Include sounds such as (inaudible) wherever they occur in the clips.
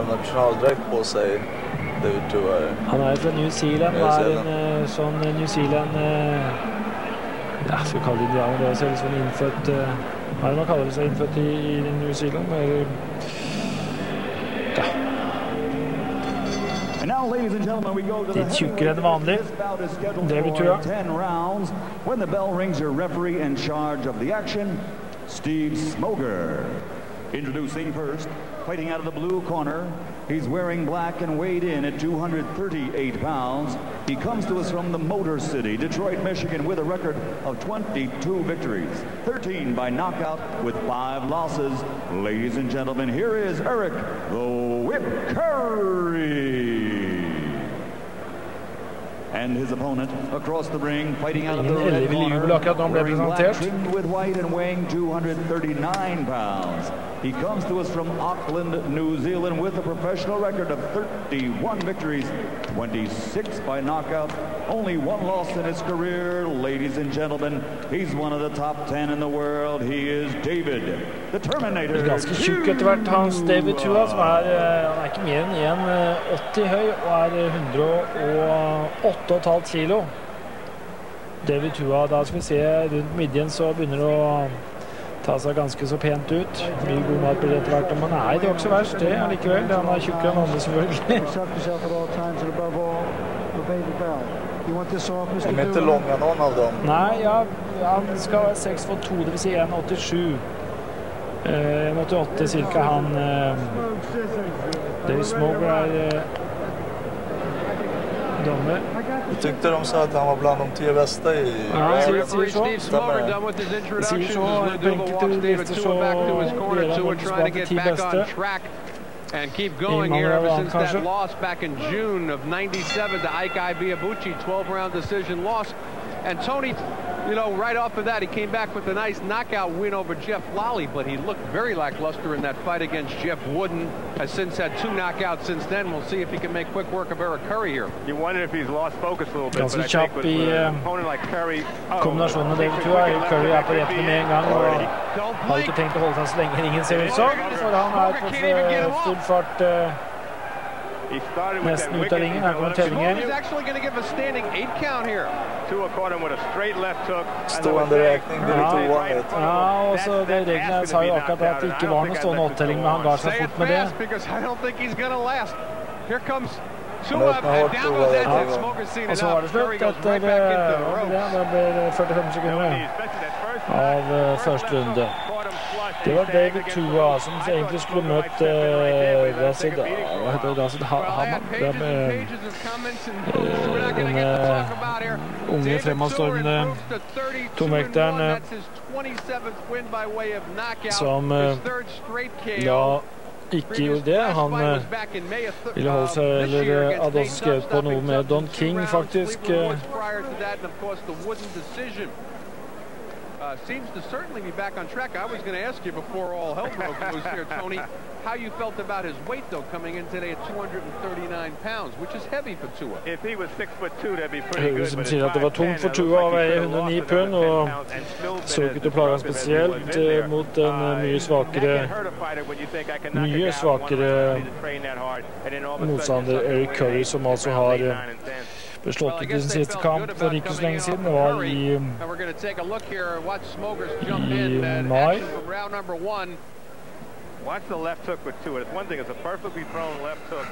har nasjonaldrekt på seg, David Tua. Han er fra New Zealand og er en uh, sånn New Zealand uh, Ja, skal vi kalle det indianer. Det er selv sånn innfødt uh, Hva er det man kaller seg innfødt i, i New Zealand? Eller, ja. Litt tjukkere enn vanlig. Det betyr ja. Steve Smoger. Introducing first, fighting out of the blue corner. He's wearing black and weighed in at 238 pounds. He comes to us from the Motor City, Detroit, Michigan, with a record of 22 victories, 13 by knockout with five losses. Ladies and gentlemen, here is Eric the Whip Curry. And his opponent across the ring, fighting out of the Ingen red corner, jubel akkurat når han ble wearing black trimmed with white and weighing 239 pounds. He comes to us from Auckland, New Zealand with a professional record of 31 victories, 26 by knockout, only one loss in his career. Ladies and gentlemen, he's one of the top 10 in the world. He is David, the Terminator. Ganske tjukk etter hvert, hans David Tua, som er, eh, er ikke mer enn 1,80 høy og er eh, 108,5 kilo. David Tua, da skal vi se rundt midjen så begynner det å ta seg ganske så pent ut. Mye god mat blir det etter hvert. Men nei, det var ikke så verst det allikevel. Han er tjukkere enn andre selvfølgelig. Inte Dua? långa någon av dem. Nei, ja, han skal være 6 for 2, det vil si 1,87. Eh, 1,88 cirka han eh, Dave Smoger er eh, dommer. Jag tyckte de sa att han var bland de tio bästa i Ja, sier, sier Referee så. Steve Smoger Stämmer done with his introductions Sier så, as på Laduva enkelte walks David lister Tua så back to his corner. deler han Tua vel trying to tilbake get ti back on beste. track and keep going Ingen here ever mangler since kanskje. that loss back in June of 97 to Ike Ibiabuchi, 12-round decision loss. And Tony, you know, right off of that, he came back with a nice knockout win over Jeff Lally, but he looked very lackluster in that fight against Jeff Wooden. Has since had two knockouts since then. We'll see if he can make quick work of Eric Curry here. You wonder if he's lost focus a little bit. Ganske but kjapp with, i, an opponent like Curry, Kombinasjonen med David Tua er Curry er på rettene med en gang. og Har ikke tenkt å holde seg så lenge ringen, ser ut som. For han er på full fart he started with nesten ut av ringen. Her kommer He's gonna let him tellingen. He's actually going to give a standing eight count here. Tua caught him with a straight left hook. As I was Stående saying, det är Ja. lite ovanligt. Ja, og så det that reglene sa jo akkurat at det ikke var noe stående åttelling, men han ga seg fort med det. to. Here comes Tua and down Tua goes där Edson. seen Og it så var det. Curry slutt goes etter right back into the det? ropes. Blir 45 sekunder Especially that first av eh, første runde. Det var David Tua som egentlig skulle møtt eh, Razid Hva heter det? Razid Ha- Well, I Haman? Det med den, eh, here. unge fremadstormende Tua improves to 32 tungvekteren, and one. eh, That's his 27th win by way of knockout. som, eh, da ikke gjorde det. Han eh, ville holde seg eller eh, hadde også skrevet på noe med Don King, faktisk. Eh, Uh, seems to certainly be back on track. I was going to ask you before all hell broke loose here, Tony, how you felt about his weight, though, coming in today at 239 pounds, which is heavy for Tua. If he was six foot two, that'd be pretty Høyre good. som sier at det var tungt for Tua å veie 109 lost pund, og så ikke ut til å plage ham spesielt eh, mot en eh, Uh, mye svakere mye svakere motstander Eric Curry, som altså har eight, eh, nine, and 10. ble slått ut i sin siste kamp for ikke så lenge siden. Det var i um, And we're going to take a look here. Watch Smokers jump I in. That mai. action from round number one. Watch the left hook with Tua. It's one thing, it's a perfectly thrown left hook.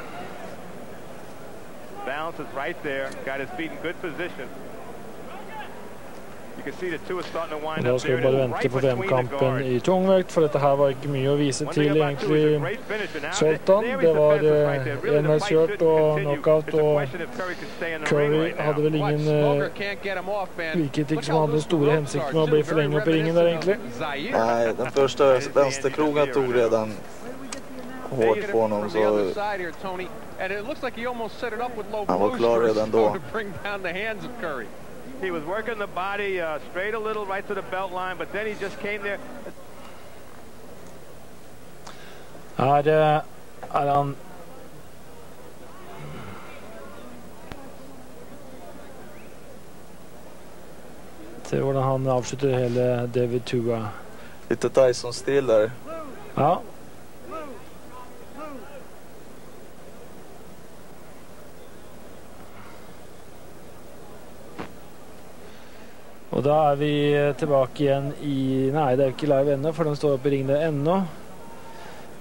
Balance is right there. Got his feet in good position. You can see that Tua starting to Og da skal vi bare vente på VM-kampen i tungvekt, for dette her var ikke mye å vise til egentlig. Sultan, det var, defensive eh, enveiskjørt og knockout, og Curry hadde vel ingen eh, virket ikke som hadde store hensikter med å bli for lenge oppe i ringen der, egentlig. Nei, den første vänsterkrogen tog redan hårt på honom så Han var klar redan though, då. to bring down the hands of Curry. He was working the body uh, straight a little right to the belt line, but then he just came there. Her eh, er han Se hvordan han avslutter hele David Tua. lite Tyson-stil där. Ja. Og da er vi tilbake igjen i Nei, det er jo ikke live ennå, for den står oppe i ringene ennå.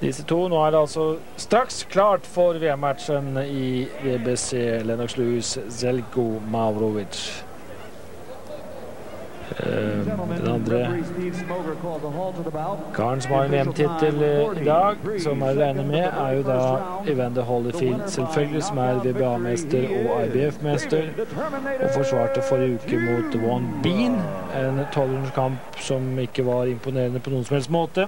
Disse to. Nå er det altså straks klart for VM-matchen i WBC Lennox Lewis Zelgo Mavrovic. Eh, den andre karen som har en VM-tittel i dag, som er alene med, er jo da Evander Holyfield, selvfølgelig, som er VBA-mester og IBF-mester. Og forsvarte forrige uke mot One Bean, en tolvrunderskamp som ikke var imponerende på noen som helst måte.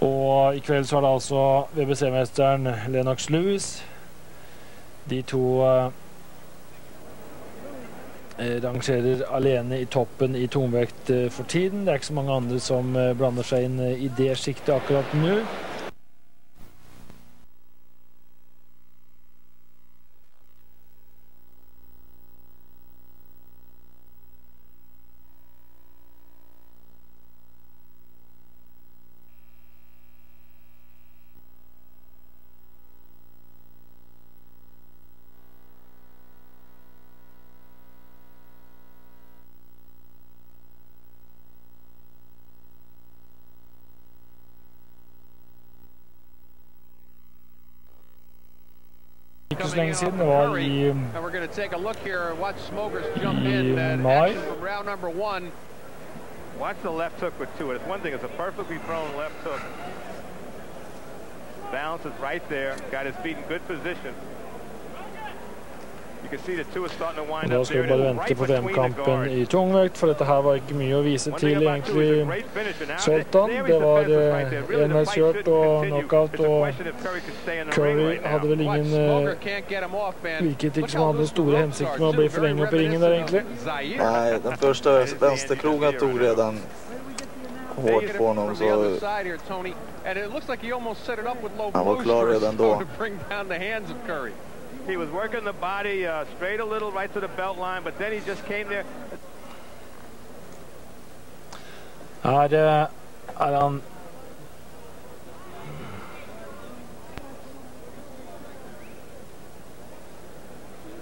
Og i kveld så er det altså WBC-mesteren Lennox Lewis. De to eh, rangerer alene i toppen i tungvekt eh, for tiden. Det er ikke så mange andre som eh, blander seg inn eh, i det sjiktet akkurat nå. Watch Smokers jump I in. And mai. action from round number one. Watch the left hook with two. It's one thing. It's a perfectly thrown left hook. Balance is right there. Got his feet in good position. Da skal vi bare vente på VM-kampen i tungvekt, for dette her var ikke mye å vise til egentlig. Sultan, det var, eh, enveiskjørt og knockout, og Curry hadde vel ingen eh, virket ikke som hadde store hensikter med å bli for lenge oppe i ringen der, egentlig. Nei, den første vänsterkrogen tog redan hårt på honom så Han var klar redan (laughs) då. To bring down the hands of Curry. He was working the body uh, straight a little right to the belt line, but then he just came there. Er, eh, er han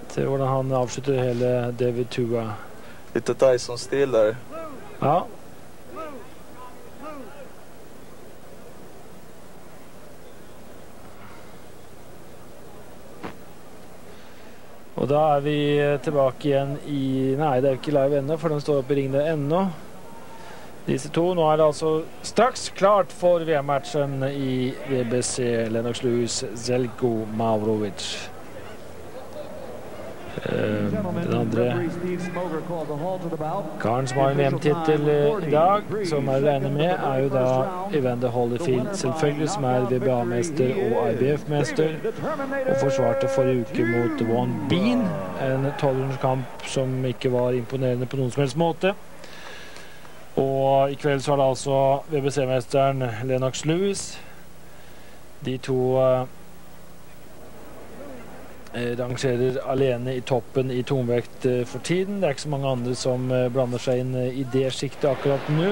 Se hvordan han avslutter hele David Tua. lite Tyson-stil där. Ja. Og da er vi tilbake igjen i Nei, det er jo ikke live ennå, for den står oppe i ringene ennå. Disse to. Nå er det altså straks klart for VM-matchen i WBC Lennox Lewis Zelko Mavrovic. Eh, den andre karen som har en VM-tittel i dag, som er regner med, er jo da Evander Holyfield, selvfølgelig, som er VBA-mester og IBF-mester. Og forsvarte forrige uke mot One Bean, en tolvrunderskamp som ikke var imponerende på noen som helst måte. Og i kveld så er det altså WBC-mesteren Lennox Lewis. De to eh, rangerer alene i toppen i tungvekt eh, for tiden. Det er ikke så mange andre som eh, blander seg inn eh, i det sjiktet akkurat nå.